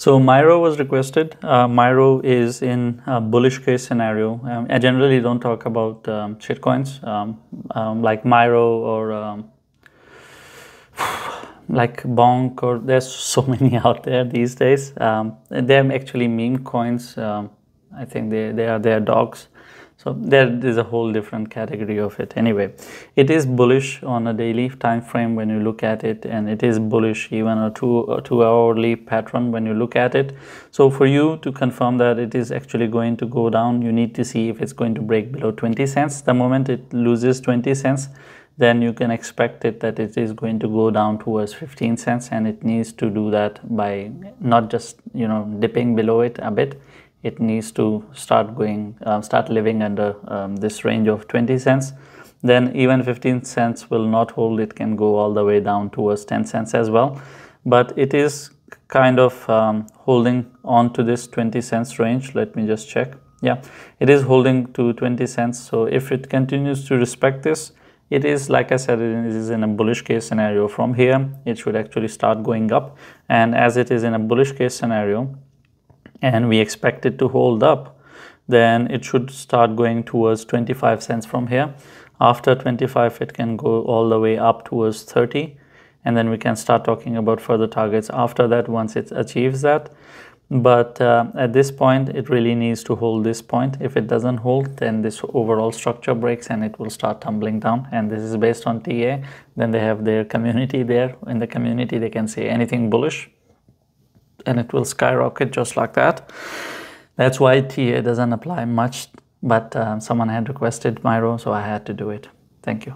So MYRO was requested. Uh, MYRO is in a bullish case scenario. Um, I generally don't talk about um, shitcoins um, um, like MYRO or um, like Bonk or there's so many out there these days. Um, they're actually meme coins. I think they, they are their dogs. So there is a whole different category of it. Anyway, it is bullish on a daily time frame when you look at it, and it is bullish even a two a two hourly pattern when you look at it. So for you to confirm that it is actually going to go down, you need to see if it's going to break below 20 cents. The moment it loses 20 cents, then you can expect it that it is going to go down towards 15 cents and it needs to do that by not just you know dipping below it a bit it needs to start going uh, start living under um, this range of 20 cents. Then even 15 cents will not hold. It can go all the way down towards 10 cents as well. But it is kind of um, holding on to this 20 cents range. Let me just check. Yeah it is holding to 20 cents. So if it continues to respect this it is like i said it is in a bullish case scenario. From here it should actually start going up. And as it is in a bullish case scenario and we expect it to hold up, then it should start going towards 25 cents from here. After 25, it can go all the way up towards 30 and then we can start talking about further targets after that once it achieves that. But uh, at this point, it really needs to hold this point. If it doesn't hold, then this overall structure breaks and it will start tumbling down. And this is based on TA. Then they have their community there. In the community, they can say anything bullish and it will skyrocket just like that. That's why TA doesn't apply much, but uh, someone had requested MYRO, so I had to do it. Thank you.